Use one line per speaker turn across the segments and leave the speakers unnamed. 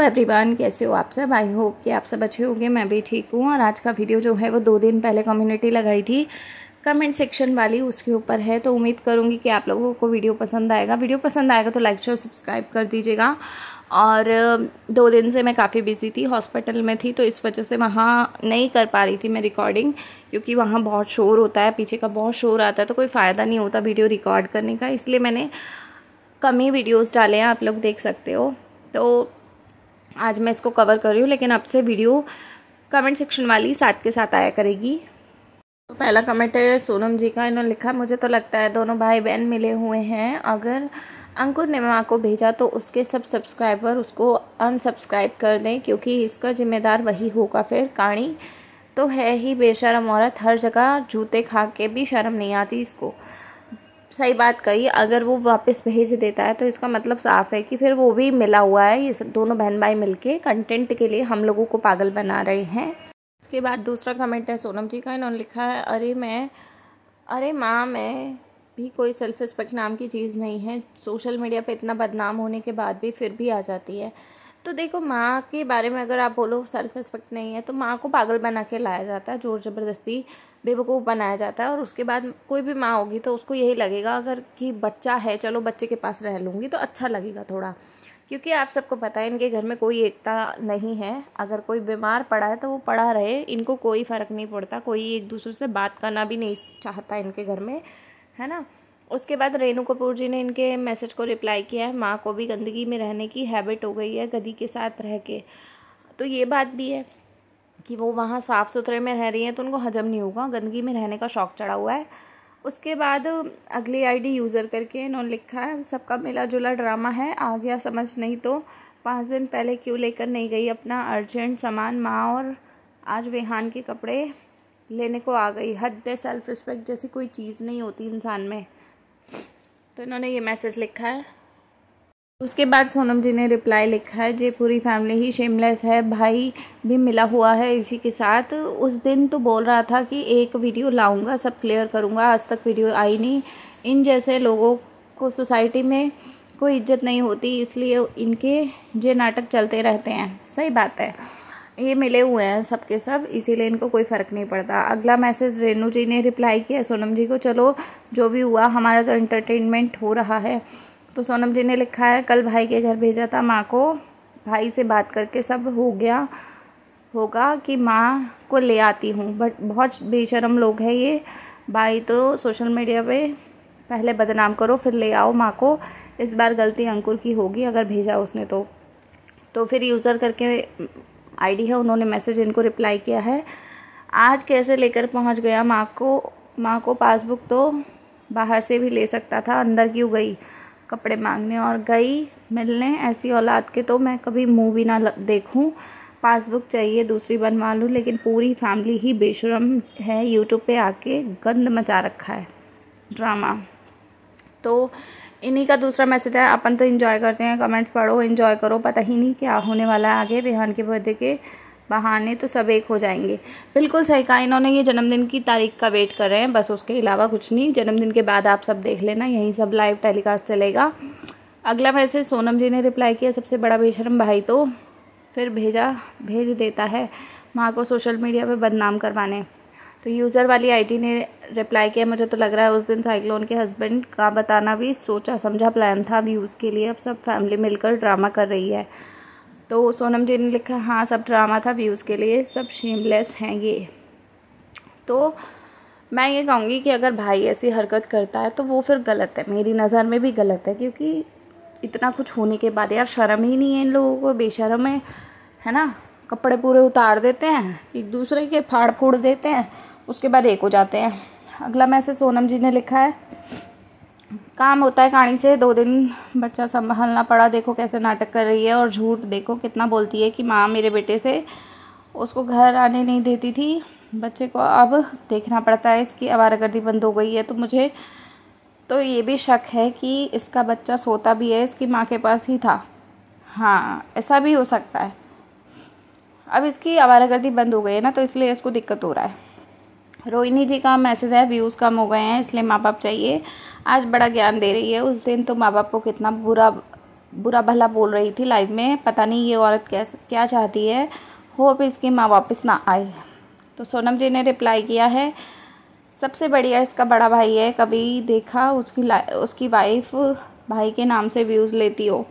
Everyone कैसे हो आप सब? आई होप कि आप सब अच्छे होंगे, मैं भी ठीक हूँ। और आज का वीडियो जो है, वो दो दिन पहले कम्युनिटी लगाई थी। कमेंट सेक्शन वाली, उसके ऊपर है तो उम्मीद करूँगी कि आप लोगों को वीडियो पसंद आएगा। वीडियो पसंद आएगा तो लाइक शेयर सब्सक्राइब कर दीजिएगा। और दो दिन से मैं काफ़ी बिज़ी थी हॉस्पिटल में थी तो इस वजह से वहाँ नहीं कर पा रही थी मैं रिकॉर्डिंग क्योंकि वहाँ बहुत शोर होता है, पीछे का बहुत शोर आता है तो कोई फ़ायदा नहीं होता वीडियो रिकॉर्ड करने का। इसलिए मैंने कम ही वीडियोज़ डाले हैं, आप लोग देख सकते हो। तो आज मैं इसको कवर कर रही हूँ, लेकिन अब से वीडियो कमेंट सेक्शन वाली साथ के साथ आया करेगी। तो पहला कमेंट है, सोनम जी का, इन्होंने लिखा, मुझे तो लगता है दोनों भाई बहन मिले हुए हैं। अगर अंकुर ने माँ को भेजा तो उसके सब सब्सक्राइबर उसको अनसब्सक्राइब कर दें, क्योंकि इसका जिम्मेदार वही होगा फिर। कहानी तो है ही, बेशरम औरत, हर जगह जूते खा के भी शर्म नहीं आती इसको। सही बात कही, अगर वो वापस भेज देता है तो इसका मतलब साफ़ है कि फिर वो भी मिला हुआ है, ये दोनों बहन भाई मिलके कंटेंट के लिए हम लोगों को पागल बना रहे हैं। उसके बाद दूसरा कमेंट है, सोनम जी का इन्होंने लिखा है, अरे मैं, अरे माँ, मैं भी कोई सेल्फ रिस्पेक्ट नाम की चीज़ नहीं है सोशल मीडिया पे इतना बदनाम होने के बाद भी फिर भी आ जाती है। तो देखो, माँ के बारे में अगर आप बोलो सेल्फ रिस्पेक्ट नहीं है तो माँ को पागल बना के लाया जाता है, ज़ोर ज़बरदस्ती। बेवकूफ़ बनाया जाता है और उसके बाद कोई भी माँ होगी तो उसको यही लगेगा अगर कि बच्चा है, चलो बच्चे के पास रह लूँगी तो अच्छा लगेगा थोड़ा। क्योंकि आप सबको पता है, इनके घर में कोई एकता नहीं है। अगर कोई बीमार पड़ा है तो वो पड़ा रहे, इनको कोई फ़र्क नहीं पड़ता, कोई एक दूसरे से बात करना भी नहीं चाहता इनके घर में, है ना? उसके बाद रेणु कपूर जी ने इनके मैसेज को रिप्लाई किया है, माँ को भी गंदगी में रहने की हैबिट हो गई है, गदी के साथ रह के। तो ये बात भी है। कि वो वहाँ साफ़ सुथरे में रह रही हैं तो उनको हजम नहीं होगा, गंदगी में रहने का शौक़ चढ़ा हुआ है। उसके बाद अगली आईडी यूज़र करके इन्होंने लिखा है, सबका मिला जुला ड्रामा है आ गया समझ नहीं तो पाँच दिन पहले क्यों लेकर नहीं गई अपना अर्जेंट सामान, माँ और आज वेहान के कपड़े लेने को आ गई। हद है सेल्फ रिस्पेक्ट जैसी कोई चीज़ नहीं होती इंसान में। तो इन्होंने ये मैसेज लिखा है। उसके बाद सोनम जी ने रिप्लाई लिखा है, जे, पूरी फैमिली ही शेमलेस है, भाई भी मिला हुआ है इसी के साथ। उस दिन तो बोल रहा था कि एक वीडियो लाऊँगा, सब क्लियर करूँगा, आज तक वीडियो आई नहीं। इन जैसे लोगों को सोसाइटी में कोई इज़्ज़त नहीं होती, इसलिए इनके जे नाटक चलते रहते हैं। सही बात है। ये मिले हुए हैं सबके सब, इसीलिए इनको कोई फ़र्क नहीं पड़ता। अगला मैसेज रेनू जी ने रिप्लाई किया, सोनम जी को, चलो, जो भी हुआ, हमारा तो एंटरटेनमेंट हो रहा है। तो सोनम जी ने लिखा है, कल भाई के घर भेजा था माँ को। भाई से बात करके सब हो गया, होगा कि माँ को ले आती हूँ। बट बहुत बेशरम लोग हैं ये। भाई तो सोशल मीडिया पे पहले बदनाम करो, फिर ले आओ माँ को। इस बार गलती अंकुर की होगी, अगर भेजा उसने तो। तो फिर यूज़र करके आईडी है, उन्होंने मैसेज इनको रिप्लाई किया है। आज कैसे लेकर पहुँच गया माँ को? माँ को पासबुक तो बाहर से भी ले सकता था, अंदर क्यों गई? कपड़े मांगने और गई मिलने, ऐसी औलाद के तो मैं कभी मूवी ना देखूँ। पासबुक चाहिए, दूसरी बनवा लूँ, लेकिन पूरी फैमिली ही बेशरम है। यूट्यूब पे आके गंद मचा रखा है। ड्रामा। तो इन्हीं का दूसरा मैसेज है, अपन तो इन्जॉय करते हैं। कमेंट्स पढ़ो इन्जॉय करो। पता ही नहीं क्या होने वाला है आगे, बिहान के बर्थडे के। बहाने तो सब एक हो जाएँगे। बिल्कुल सही कहा, इन्होंने ये जन्मदिन की तारीख का वेट कर रहे हैं, बस उसके अलावा कुछ नहीं। जन्मदिन के बाद आप सब देख लेना, यहीं सब लाइव टेलीकास्ट चलेगा। अगला मैसेज सोनम जी ने रिप्लाई किया, सबसे बड़ा बेशरम भाई तो। फिर भेजा, भेज देता है माँ को सोशल मीडिया पर बदनाम करवाने। तो यूज़र वाली आईडी ने रिप्लाई किया, मुझे तो लग रहा है उस दिन साइक्लोन के हस्बैंड का बताना भी सोचा समझा प्लान था व्यूज़ के लिए अब सब फैमिली मिलकर ड्रामा कर रही है। तो सोनम जी ने लिखा हाँ सब ड्रामा था व्यूज़ के लिए सब शेमलेस हैं ये. तो मैं ये कहूँगी कि अगर भाई ऐसी हरकत करता है तो वो फिर गलत है। मेरी नज़र में भी गलत है, क्योंकि इतना कुछ होने के बाद यार शर्म ही नहीं है इन लोगों को, बेशरम है है ना? कपड़े पूरे उतार देते हैं, एक दूसरे के फाड़ फोड़ देते हैं, उसके बाद एक हो जाते हैं। अगला मैसेज सोनम जी ने लिखा है काम होता है कहानी से, दो दिन बच्चा संभालना पड़ा, देखो कैसे नाटक कर रही है और झूठ, देखो कितना बोलती है कि माँ मेरे बेटे से उसको घर आने नहीं देती थी। बच्चे को अब देखना पड़ता है, इसकी आवारागर्दी बंद हो गई है। तो मुझे तो ये भी शक है कि इसका बच्चा सोता भी है, इसकी माँ के पास ही था। हाँ ऐसा भी हो सकता है। अब इसकी आवारागर्दी बंद हो गई है ना तो इसलिए इसको दिक्कत हो रहा है। रोहिणी जी का मैसेज है, व्यूज़ कम हो गए हैं, इसलिए माँ बाप चाहिए। आज बड़ा ज्ञान दे रही है। उस दिन तो माँ बाप को कितना बुरा बुरा भला बोल रही थी लाइव में। पता नहीं ये औरत कैसे, क्या चाहती है। होप इसकी माँ वापस ना आए। तो सोनम जी ने रिप्लाई किया है, सबसे बढ़िया इसका बड़ा भाई है। कभी देखा उसकी उसकी वाइफ भाई के नाम से व्यूज़ लेती हो?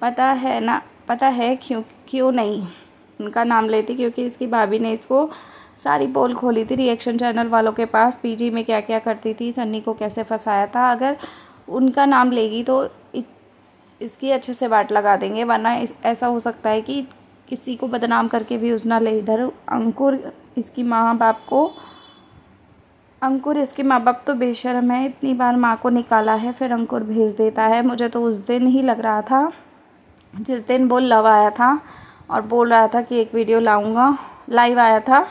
पता है ना, पता है क्यों क्यों नहीं? उनका नाम लेती क्योंकि इसकी भाभी ने इसको सारी पोल खोली थी रिएक्शन चैनल वालों के पास पीजी में क्या क्या करती थी सन्नी को कैसे फंसाया था, अगर उनका नाम लेगी तो इसकी अच्छे से बाट लगा देंगे, वरना ऐसा हो सकता है कि किसी को बदनाम करके भी ना ले इधर। अंकुर इसकी माँ बाप को, अंकुर इसके माँ बाप तो बेशरम है, इतनी बार माँ को निकाला है, फिर अंकुर भेज देता है। मुझे तो उस दिन ही लग रहा था, जिस दिन वो लव आया था, और बोल रहा था कि एक वीडियो लाऊँगा, लाइव आया था।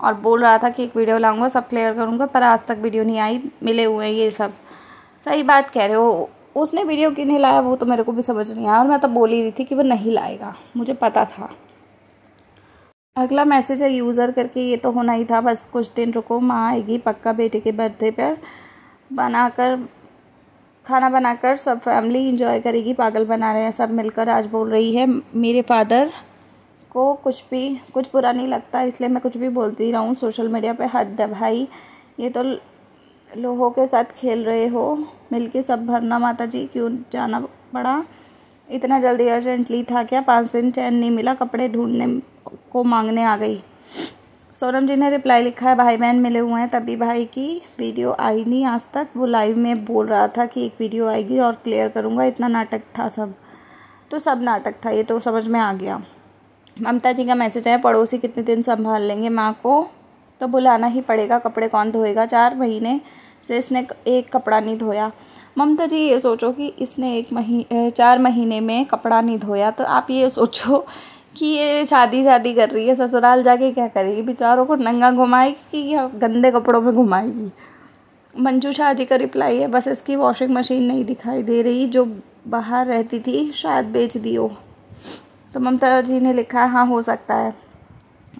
और बोल रहा था कि एक वीडियो लाऊँगा, सब क्लियर करूँगा, पर आज तक वीडियो नहीं आई, मिले हुए हैं ये सब। सही बात कह रहे हो। उसने वीडियो क्यों नहीं लाया, वो तो मेरे को भी समझ नहीं आया, और मैं तो बोल ही रही थी कि वो नहीं लाएगा, मुझे पता था। अगला मैसेज है यूज़र करके, ये तो होना ही था, बस कुछ दिन रुको, माँ आएगी पक्का बेटे के बर्थडे पर। बनाकर, खाना बनाकर सब फैमिली इंजॉय करेगी, पागल बना रहे हैं, सब मिलकर आज बोल रही है, मेरे फादर को कुछ भी, कुछ बुरा नहीं लगता, इसलिए मैं कुछ भी बोलती रहूँ सोशल मीडिया पे हद है भाई। ये तो लोगों के साथ खेल रहे हो, मिलके सब भरना माता जी क्यों जाना पड़ा? इतना जल्दी अर्जेंटली था क्या? पाँच दिन चैन नहीं मिला, कपड़े ढूँढने को मांगने आ गई। सोनम जी ने रिप्लाई लिखा है, भाई बहन मिले हुए हैं, तभी भाई की वीडियो आई नहीं आज तक। वो लाइव में बोल रहा था कि एक वीडियो आएगी और क्लियर करूँगा। इतना नाटक था सब। तो सब नाटक था, ये तो समझ में आ गया। ममता जी का मैसेज है पड़ोसी कितने दिन संभाल लेंगे? माँ को तो बुलाना ही पड़ेगा, कपड़े कौन धोएगा? चार महीने से इसने एक कपड़ा नहीं धोया। ममता जी, ये सोचो कि इसने एक महीने चार महीने में कपड़ा नहीं धोया तो आप ये सोचो कि ये शादी शादी कर रही है, ससुराल जाके क्या करेगी? बेचारों को नंगा घुमाएगी या गंदे कपड़ों में घुमाएगी? मंजू शाह जी का रिप्लाई है, बस इसकी वॉशिंग मशीन नहीं दिखाई दे रही, जो बाहर रहती थी, शायद बेच दी हो तो ममता जी ने लिखा, है हाँ हो सकता है।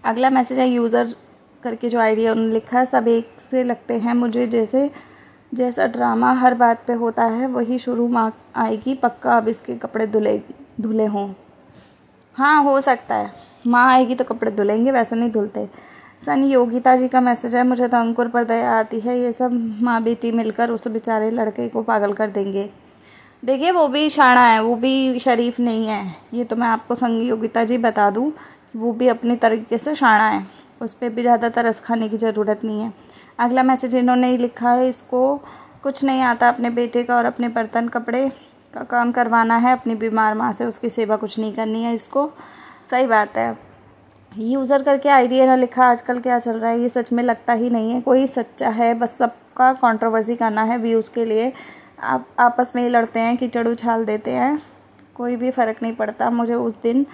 अगला मैसेज है, यूज़र करके जो आइडिया उन्होंने लिखा है सब एक से लगते हैं, मुझे जैसे, जैसा ड्रामा हर बात पे होता है, वही शुरू माँ आएगी, पक्का अब इसके कपड़े धुले धुले हों। हाँ हो सकता है, माँ आएगी तो कपड़े धुलेंगे, वैसे नहीं धुलते। सन, योगिता जी का मैसेज है, मुझे तो अंकुर पर दया आती है, ये सब माँ बेटी मिलकर उस बेचारे लड़के को पागल कर देंगे। देखिए, वो भी शाणा है, वो भी शरीफ नहीं है। ये तो मैं आपको संगी योगिता जी बता दूँ, वो भी अपनी तरीके से शाणा है। उस पर भी ज़्यादा तरस खाने की ज़रूरत नहीं है। अगला मैसेज इन्होंने लिखा है, इसको कुछ नहीं आता अपने बेटे का और अपने बर्तन कपड़े का काम करवाना है, अपनी बीमार माँ से उसकी सेवा कुछ नहीं करनी है इसको। सही बात है। यूज़र करके आइडिया ना लिखा, आजकल क्या चल रहा है, ये सच में लगता ही नहीं है। कोई सच्चा है, बस सबका कंट्रोवर्सी करना है व्यूज़ के लिए। आप, आपस में ही लड़ते हैं, कीचड़ उछाल देते हैं। कोई भी फ़र्क नहीं पड़ता। मुझे उस दिन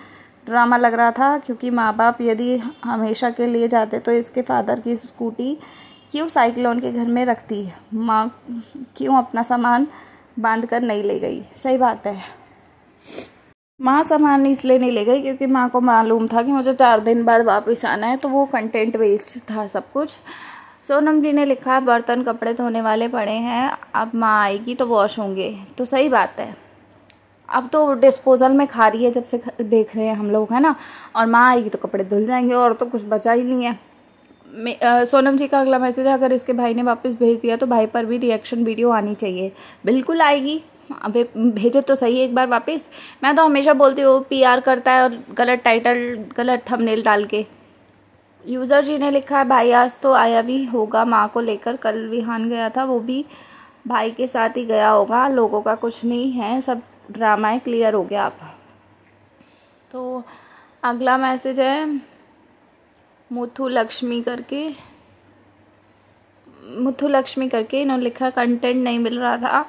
ड्रामा लग रहा था क्योंकि माँ बाप यदि हमेशा के लिए जाते तो इसके फादर की स्कूटी क्यों साइक्लोन के घर में रखती? माँ क्यों अपना सामान बाँध कर नहीं ले गई? सही बात है। माँ सामान इसलिए नहीं ले गई क्योंकि माँ को मालूम था कि मुझे चार दिन बाद वापस आना है तो वो कंटेंट वेस्ट था सब कुछ। सोनम जी ने लिखा, बर्तन कपड़े धोने वाले पड़े हैं, अब माँ आएगी तो वॉश होंगे। तो सही बात है। अब तो डिस्पोजल में खा रही है जब से देख रहे हैं हम लोग, है ना? और माँ आएगी तो कपड़े धुल जाएँगे, और तो कुछ बचा ही नहीं है। सोनम जी का अगला मैसेज है, अगर इसके भाई ने वापस भेज दिया तो भाई पर भी रिएक्शन वीडियो आनी चाहिए। बिल्कुल आएगी। अबे, भेजे तो सही एक बार वापस। मैं तो हमेशा बोलती हूँ पीआर करता है और गलत टाइटल गलत थंबनेल डाल के। यूज़र जी ने लिखा है, भाई, आज तो आया भी होगा, माँ को लेकर कल विहान गया था, वो भी भाई के साथ ही गया होगा, लोगों का कुछ नहीं है, सब ड्रामा है क्लियर हो गया आप तो अगला मैसेज है, मुथु लक्ष्मी करके, मुथु लक्ष्मी करके इन्होंने लिखा, कंटेंट नहीं मिल रहा था,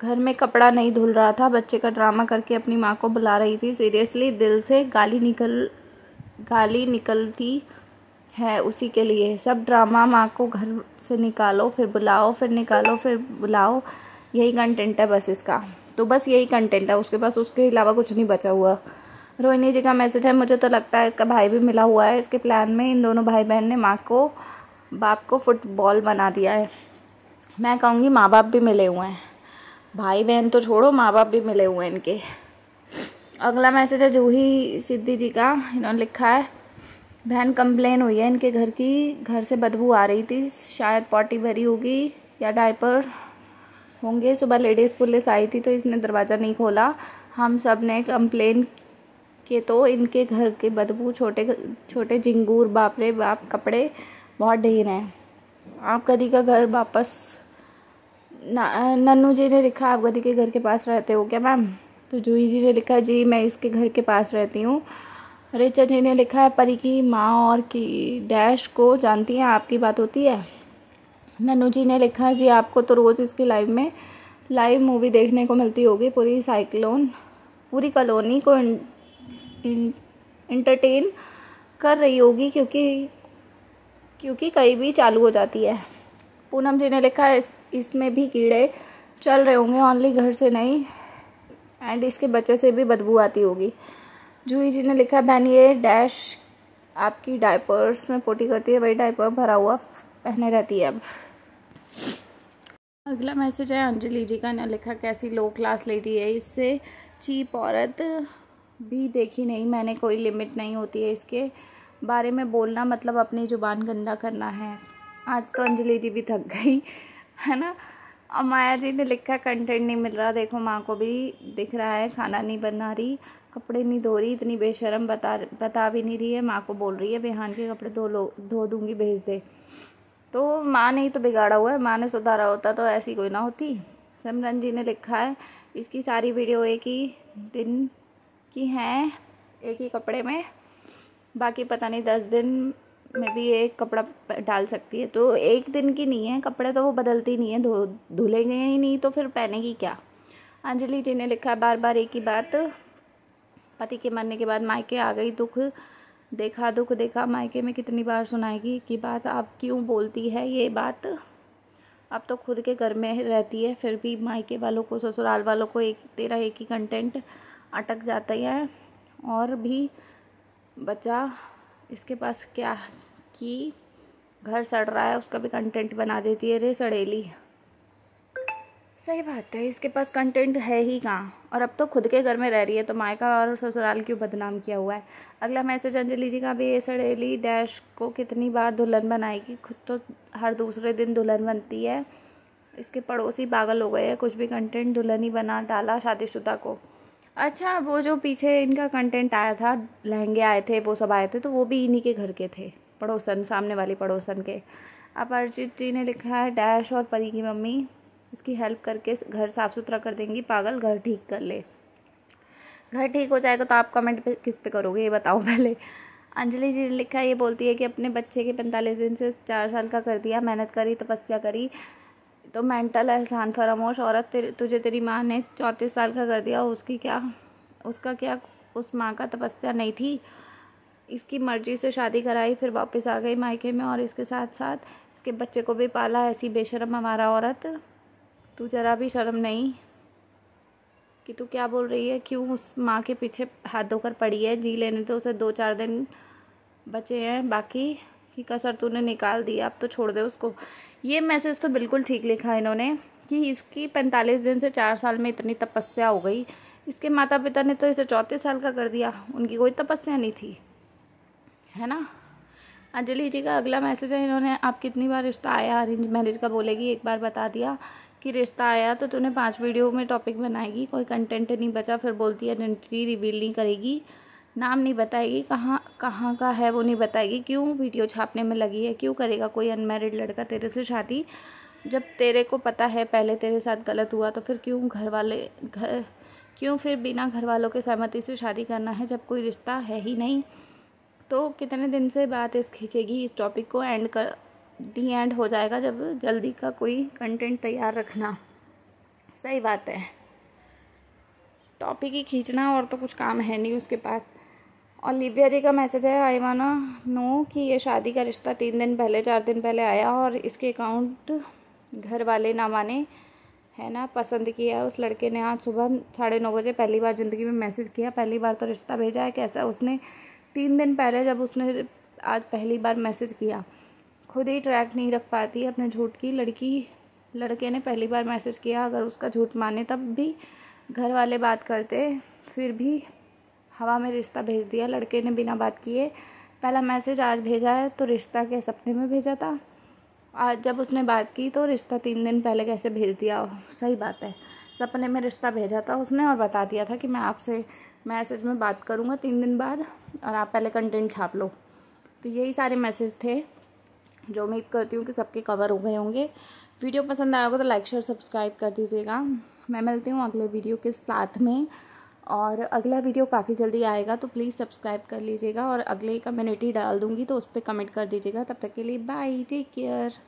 घर में कपड़ा नहीं धुल रहा था, बच्चे का ड्रामा करके अपनी माँ को बुला रही थी, सीरियसली दिल से गाली निकल, गाली निकलती है उसी के लिए। सब ड्रामा माँ को घर से निकालो, फिर बुलाओ, फिर निकालो, फिर बुलाओ। यही कंटेंट है बस इसका। तो बस यही कंटेंट है। उसके पास उसके अलावा कुछ नहीं बचा हुआ। रोहिणी जी का मैसेज है, मुझे तो लगता है इसका भाई भी मिला हुआ है। इसके प्लान में इन दोनों भाई बहन ने माँ को, बाप को फुटबॉल बना दिया है। मैं कहूँगी माँ बाप भी मिले हुए हैं। भाई बहन तो छोड़ो माँ बाप भी मिले हुए हैं इनके। अगला मैसेज है जूही सिद्धि जी का। इन्होंने लिखा है बहन कंप्लेन हुई है, इनके घर की, घर से बदबू आ रही थी, शायद पॉटी भरी होगी या डायपर होंगे। सुबह लेडीज़ पुलिस आई थी तो इसने दरवाज़ा नहीं खोला। हम सबने कंप्लेन के तो इनके घर के बदबू, छोटे छोटे झिंगूर बापरे बाप, कपड़े बहुत ढेर हैं। आप कदी का घर वापस नन्नू जी ने लिखा, आप गदी के घर के पास रहते हो क्या मैम? तो जूही जी ने लिखा, जी, मैं इसके घर के पास रहती हूँ। रिचा जी ने लिखा है परी की माँ और की डैश को जानती हैं आपकी बात होती है। ननू जी ने लिखा है जी आपको तो रोज़ इसकी लाइव में लाइव मूवी देखने को मिलती होगी पूरी साइक्लोन पूरी कॉलोनी को इंटरटेन कर रही होगी क्योंकि क्योंकि कहीं भी चालू हो जाती है। पूनम जी ने लिखा है इस, इसमें भी कीड़े चल रहे होंगे ओनली घर से नहीं एंड इसके बच्चे से भी बदबू आती होगी। जूही जी ने लिखा बहन, ये डैश आपकी डायपर्स में पोटी करती है, वही डायपर भरा हुआ पहने रहती है अब। अगला मैसेज है अंजलि जी का, ने लिखा, कैसी लो क्लास लेडी है, इससे चीप औरत भी देखी नहीं, मैंने कोई लिमिट नहीं होती है इसके बारे में बोलना मतलब अपनी ज़ुबान गंदा करना है। आज तो अंजलि जी भी थक गई, है ना? और माया जी ने लिखा कंटेंट नहीं मिल रहा, देखो माँ को भी दिख रहा है, खाना नहीं बना रही कपड़े नहीं धो रही इतनी बेशरम बता बता भी नहीं रही है, माँ को बोल रही है, बेहान के कपड़े धो लो, धो दूँगी, भेज दे। तो माँ ने ही तो बिगाड़ा हुआ है, माँ ने सुधारा होता तो ऐसी कोई ना होती। सिमरन जी ने लिखा है, इसकी सारी वीडियो एक ही दिन की हैं, एक ही कपड़े में। बाकी पता नहीं, दस दिन में भी एक कपड़ा डाल सकती है। तो एक दिन की नहीं है, कपड़े तो वो बदलती नहीं है, धो, धुलेंगे ही नहीं तो फिर पहनेगी क्या? अंजलि जी ने लिखा बार बार एक ही बात पति के मरने के बाद मायके आ गई। दुख देखा दुख देखा, मायके में कितनी बार सुनाएगी कि बात आप क्यों बोलती है ये बात? अब तो खुद के घर में रहती है, फिर भी मायके वालों को, ससुराल वालों को एक, तेरा एक ही कंटेंट अटक जाता है और भी बच्चा, इसके पास क्या कि घर सड़ रहा है, उसका भी कंटेंट बना देती है रे सड़ेली। सही बात है, इसके पास कंटेंट है ही कहाँ? और अब तो खुद के घर में रह रही है तो मायका और ससुराल क्यों बदनाम किया हुआ है? अगला मैसेज अंजलि जी का भी ये सड़ेली डैश को कितनी बार दुल्हन बनाएगी? खुद तो हर दूसरे दिन दुल्हन बनती है। इसके पड़ोसी पागल हो गए हैं। कुछ भी कंटेंट दुल्हन ही बना डाला शादीशुदा को। अच्छा वो जो पीछे इनका कंटेंट आया था, लहंगे आए थे, वो सब आए थे तो वो भी इन्हीं के घर के थे, पड़ोसन, सामने वाली पड़ोसन के। अब अर्जित जी ने लिखा है डैश और परी की मम्मी इसकी हेल्प करके घर साफ़ सुथरा कर देंगी, पागल, घर ठीक कर ले। घर ठीक हो जाएगा तो आप कमेंट पे किस पे करोगे, ये बताओ पहले। अंजलि जी ने लिखा ये बोलती है कि अपने बच्चे के पैंतालीस दिन से चार साल का कर दिया, मेहनत करी, तपस्या करी तो मेंटल एहसान फरामोश औरत तेरे, तुझे तेरी माँ ने चौंतीस साल का कर दिया, उसकी क्या, उसका क्या, उस माँ का तपस्या नहीं थी? इसकी मर्ज़ी से शादी कराई, फिर वापस आ गई मायके में और इसके साथ साथ इसके बच्चे को भी पाला, ऐसी बेशरम हमारा औरत। तू ज़रा भी शर्म नहीं कि तू क्या बोल रही है? क्यों उस माँ के पीछे हाथ धोकर पड़ी है? जी लेने तो उसे दो चार दिन बचे हैं। बाकी की कसर तूने निकाल दिया अब तो छोड़ दे उसको। ये मैसेज तो बिल्कुल ठीक लिखा इन्होंने कि इसकी पैंतालीस दिन से चार साल में इतनी तपस्या हो गई। इसके माता पिता ने तो इसे चौंतीस साल का कर दिया। उनकी कोई तपस्या नहीं थी। है ना? अंजलि जी का अगला मैसेज है इन्होंने, आप कितनी बार रिश्ता आया? अरेंज मैरिज का बोलेगी? एक बार बता दिया। कि रिश्ता आया तो तूने पाँच वीडियो में टॉपिक बनाएगी, कोई कंटेंट नहीं बचा, फिर बोलती है आइडेंटिटी रिवील नहीं करेगी। नाम नहीं बताएगी, कहाँ कहाँ का है वो नहीं बताएगी, क्यों वीडियो छापने में लगी है, क्यों करेगा कोई अनमेरिड लड़का तेरे से शादी? जब तेरे को पता है पहले तेरे साथ गलत हुआ तो फिर क्यों घर वाले घर, क्यों फिर बिना घर वालों के सहमति से शादी करना है, जब कोई रिश्ता है ही नहीं? तो कितने दिन से बात इस खींचेगी, इस टॉपिक को एंड कर डी एंड हो जाएगा जब जल्दी का कोई कंटेंट तैयार रखना। सही बात है। टॉपिक ही खींचना और तो कुछ काम है नहीं उसके पास। और लिबिया जी का मैसेज है आई वाना नो कि ये शादी का रिश्ता तीन दिन पहले, चार दिन पहले आया और इसके अकाउंट घर वाले ना माने। है ना? पसंद किया उस लड़के ने। आज सुबह साढ़े नौ बजे पहली बार ज़िंदगी में मैसेज किया, पहली बार तो रिश्ता भेजा है। कैसा? उसने तीन दिन पहले जब उसने आज पहली बार मैसेज किया। खुद ही ट्रैक नहीं रख पाती, अपने झूठ की लड़की, लड़के ने पहली बार मैसेज किया, अगर उसका झूठ माने तब भी घर वाले बात करते, फिर भी हवा में रिश्ता भेज दिया, लड़के ने बिना बात किए। पहला मैसेज आज भेजा है तो रिश्ता के सपने में भेजा था? आज जब उसने बात की तो रिश्ता तीन दिन पहले कैसे भेज दिया? सही बात है। सपने में रिश्ता भेजा था उसने और बता दिया था कि मैं आपसे मैसेज में बात करूँगा तीन दिन बाद और आप पहले कंटेंट छाप लो। तो यही सारे मैसेज थे। जो उम्मीद करती हूँ कि सबके कवर हो गए होंगे। वीडियो पसंद आया होगा तो लाइक शेयर सब्सक्राइब कर दीजिएगा। मैं मिलती हूँ अगले वीडियो के साथ में। और अगला वीडियो काफ़ी जल्दी आएगा तो प्लीज़ सब्सक्राइब कर लीजिएगा। और अगले कम्युनिटी डाल दूँगी तो उस पर कमेंट कर दीजिएगा। तब तक के लिए बाय टेक केयर